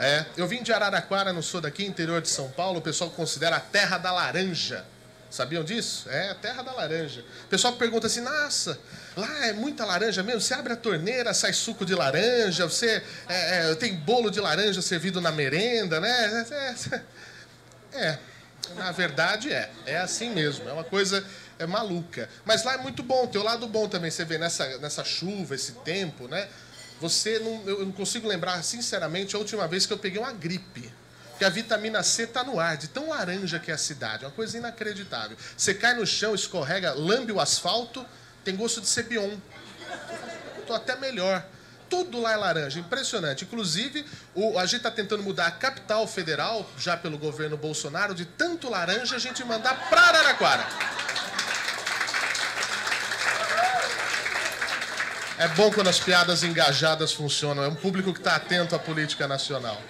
É, eu vim de Araraquara, não sou daqui, interior de São Paulo, o pessoal considera a terra da laranja. Sabiam disso? É a terra da laranja. O pessoal pergunta assim: nossa, lá é muita laranja mesmo? Você abre a torneira, sai suco de laranja, você é, é, tem bolo de laranja servido na merenda, né? É, é, na verdade é. É assim mesmo. É uma coisa é maluca. Mas lá é muito bom, tem o lado bom também. Você vê nessa, nessa chuva, esse tempo, né? Você não, eu não consigo lembrar, sinceramente, a última vez que eu peguei uma gripe. Que a vitamina C está no ar, de tão laranja que é a cidade. É uma coisa inacreditável. Você cai no chão, escorrega, lambe o asfalto, tem gosto de Cebion. Estou até melhor. Tudo lá é laranja, impressionante. Inclusive, o, a gente está tentando mudar a capital federal, já pelo governo Bolsonaro, de tanto laranja a gente mandar para Araraquara. É bom quando as piadas engajadas funcionam. É um público que está atento à política nacional.